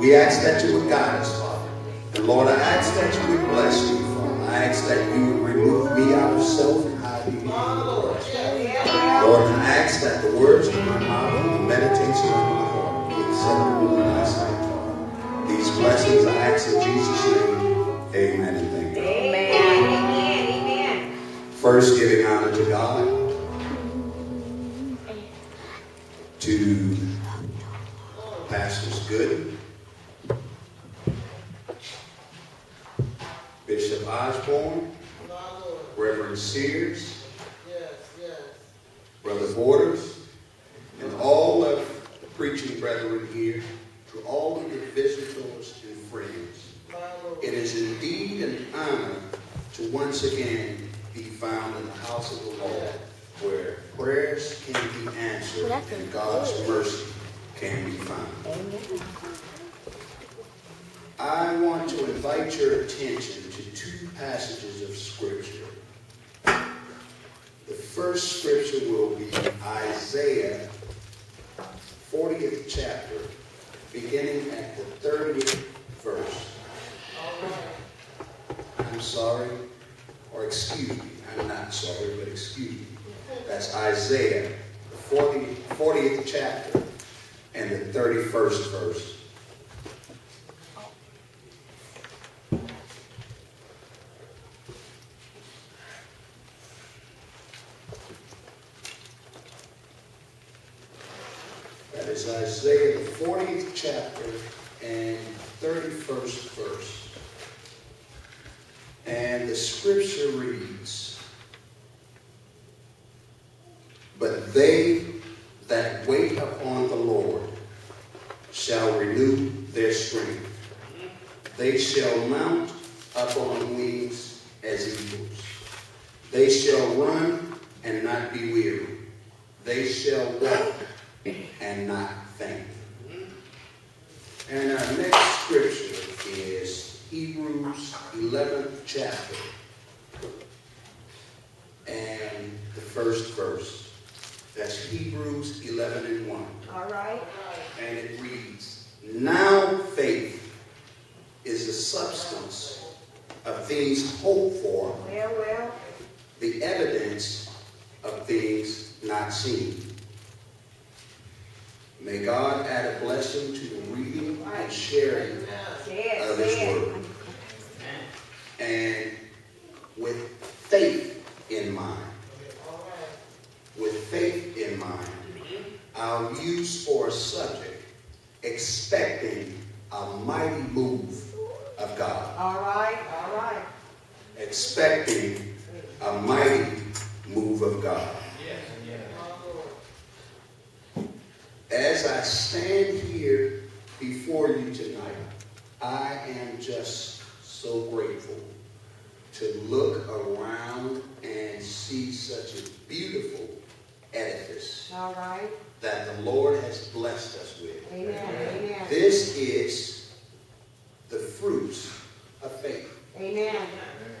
We ask that you would guide us, Father. And Lord, I ask that you would bless me, Father. I ask that you would remove me out of self and hide me in the cross. Lord, I ask that the words of my mouth and the meditation of my heart be acceptable in thy sight, Father. These blessings I ask in Jesus' name. Amen and thank God. Amen. First, giving honor to God, to Pastors Good, Bishop Osborne, Reverend Sears, Brother Borders, and all of the preaching brethren here, to all of your visitors and friends. It is indeed an honor to once again be found in the house of the Lord, where prayers can be answered and God's mercy can be found. I want to invite your attention to two passages of Scripture. The first scripture will be Isaiah 40th chapter, beginning at the 30th verse. I'm sorry, or excuse me. I'm not sorry, but excuse me. That's Isaiah, the 40, 40th chapter, and the 31st verse. That is Isaiah, the 40th chapter and 31st verse. And the scripture reads, But they that wait upon the Lord shall renew their strength. They shall mount up on wings as eagles. They shall run and not be weary. They shall walk and not faint. And our next scripture is Hebrews 11th chapter and the first verse. That's Hebrews 11 and 1. All right. And it reads, Now faith is the substance of things hoped for, Well, well. the evidence of things not seen. May God add a blessing to the reading and sharing of His. Word. And with faith in mind, with faith in mind, I'll use for a subject expecting a mighty move of God. All right, all right. Expecting a mighty move of God. As I stand here before you tonight, I am just so grateful to look around and see such a beautiful edifice All right. that the Lord has blessed us with. Amen. Amen. This is the fruits of faith. Amen.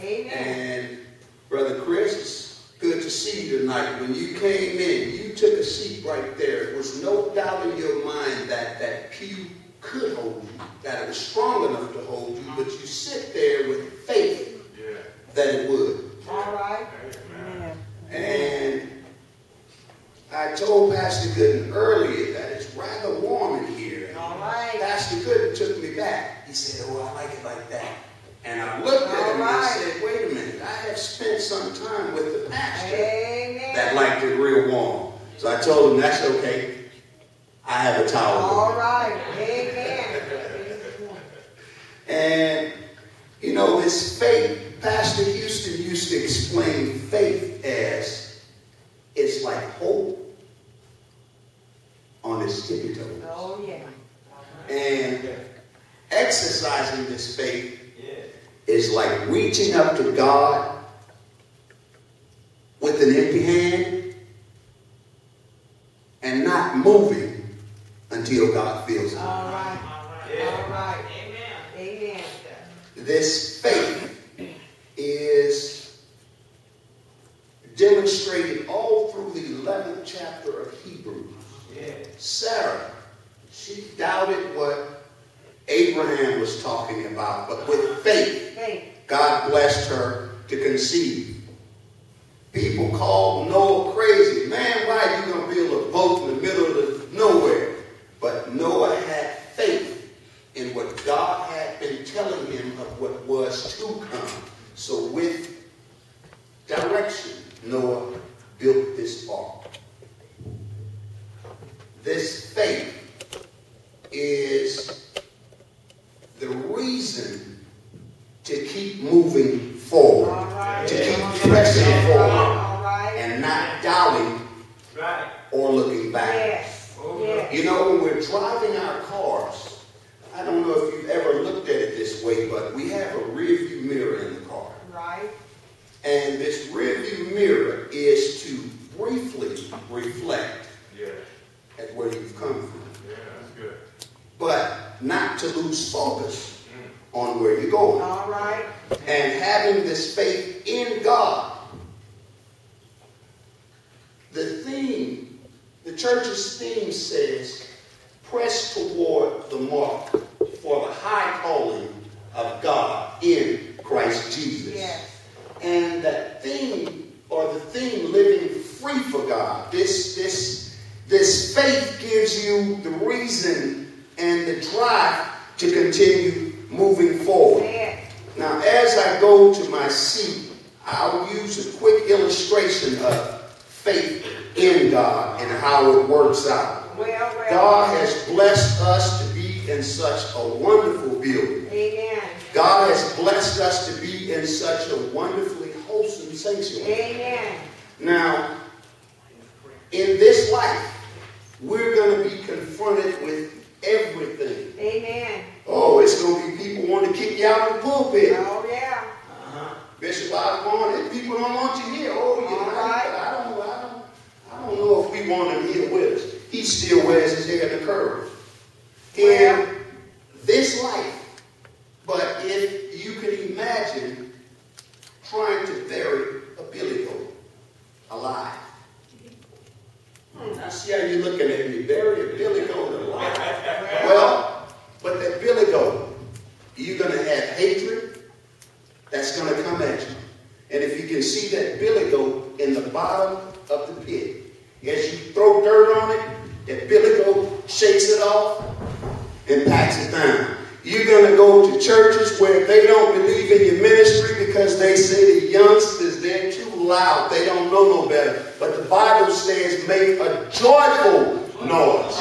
Amen. And Brother Chris, it's good to see you tonight. When you came in, you took a seat right there. There was no doubt in your mind that that pew could hold you, that it was strong enough to hold you, but you sit there with faith that it would. All right. And I told Pastor Gooden earlier that it's rather warm in here. All right. Pastor Gooden took me back. He said, Oh, I like it like that. And I looked at him and I said, Wait a minute, I have spent some time with the pastor Amen. that liked it real warm. So I told him, That's okay. I have a towel. All right. Amen. And, you know, his faith, Pastor Houston used to explain faith as it's like hope on his tippy toes. Oh, yeah. And exercising this faith is like reaching up to God with an empty hand and not moving until God feels it. All right. All right. Amen. Amen. This faith is demonstrated all through the 11th chapter of Hebrews. Sarah, she doubted what Abraham was talking about, but with faith, Faith. God blessed her to conceive. People called Noah crazy. Man, why are you going to build a boat in the middle of nowhere? But Noah had faith in what God had been telling him of what was to come. So with direction, Noah built this ark. This faith is the reason to keep moving forward, All right. to keep pressing forward, All right. and not doubting Right. or looking back. Yes. Yes. You know, when we're driving our cars, I don't know if you've ever looked at it this way, but we have a rear view mirror in the car. Right. And this rear view mirror is to briefly reflect Yeah. at where you've come from, Yeah, that's good. but not to lose focus on where you're going. All right. And having this faith in God. The theme, the church's theme says, press toward the mark for the high calling of God in Christ Jesus. Yes. And that thing or the thing living free for God, this, this, this faith gives you the reason and the drive to continue moving forward. Now, as I go to my seat, I'll use a quick illustration of faith in God and how it works out. Well, well. God has blessed us to be in such a wonderful building. God has blessed us to be in such a wonderfully wholesome sanctuary. Amen. Now, in this life, we're going to be confronted with everything. Amen. Oh, it's going to be people want to kick you out of the pulpit. Oh, yeah. Uh-huh. Bishop Osborne, if people don't want you here, oh, you know, right. I, I don't, I don't, I don't know if we want him here with us. He still wears his hair in the curve. Well. In this life, but if you could imagine trying to bury a billy goat alive. I see how you're looking at me. Bury a billy goat alive. Well, but that billy goat, you're going to have hatred that's going to come at you. And if you can see that billy goat in the bottom of the pit, as you throw dirt on it, that billy goat shakes it off and packs it down. You're going to go to churches where they don't believe in your ministry because they say the youngsters, they're too loud. They don't know no better. But the Bible says make a joyful noise.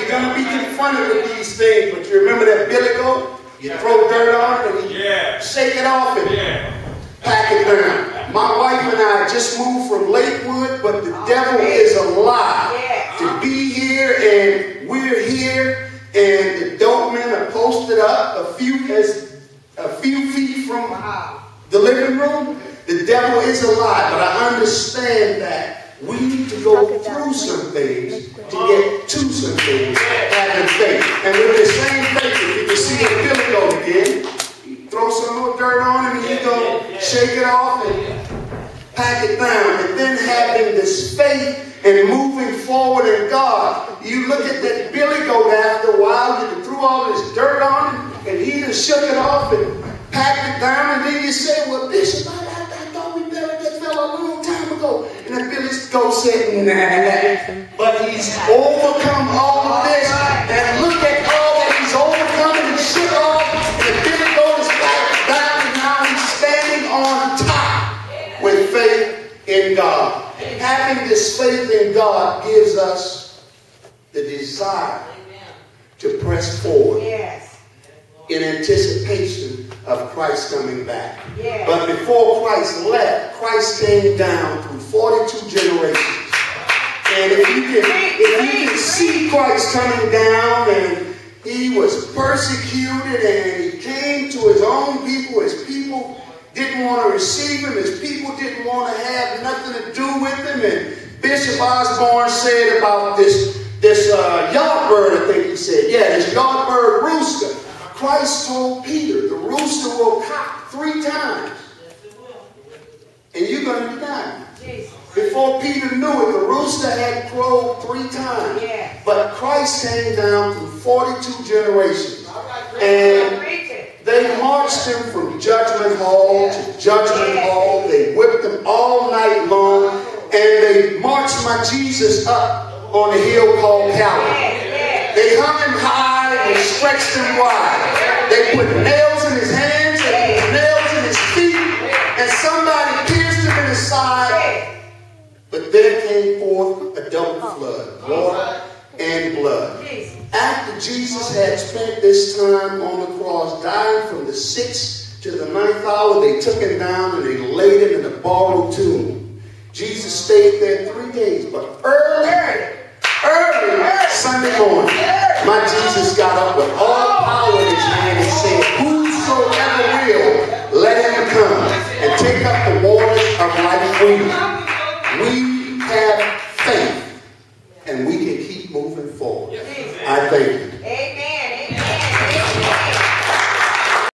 You're going to be confronted with these things, but you remember that billy goat? You throw dirt on it and you Yeah. shake it off and Yeah. pack it down. My wife and I just moved from Lakewood, but the devil is a lie. Yeah. To be here and we're here and the dope men are posted up a few as a few feet from Wow. the living room, the devil is a lie. But I understand that we need to go through some things to get to some things having faith. And with the same faith, if you can see a billy goat again, you throw some more dirt on him and he go shake it off and pack it down. And then having this faith and moving forward in God. You look at that billy goat after a while, you threw all this dirt on him, and he just shook it off and packed it down, and then you say, Well, Bishop, I, I, I thought we buried that fellow a long time ago. And the billy goat said, Nah. But he's overcome all of this. This faith in God gives us the desire to press forward Yes. in anticipation of Christ coming back. Yes. But before Christ left, Christ came down through 42 generations. And if you can, if you can see Christ coming down and he was persecuted and he came to his own people, his people didn't want to receive him, his people didn't want to have nothing to do with And Bishop Osborne said about this, this uh, yard bird, I think he said, yeah, this yard bird rooster. Christ told Peter, the rooster will cock three times. And you're going to deny me. Before Peter knew it, the rooster had crowed three times. But Christ came down through 42 generations. And they marched him from Judgment Hall to Judgment Hall. They whipped him all night long. And they marched my Jesus up on a hill called Calvary. They hung him high, they stretched him wide. They put nails in his hands, they put nails in his feet, and somebody pierced him in his side. But there came forth a double flood, water and blood. After Jesus had spent this time on the cross, dying from the sixth to the ninth hour, they took him down and they laid him in a borrowed tomb. Jesus stayed there three days, but early, early Sunday morning, my Jesus got up with all power in his hand and said, Whosoever will, let him come and take up the waters of life freely. We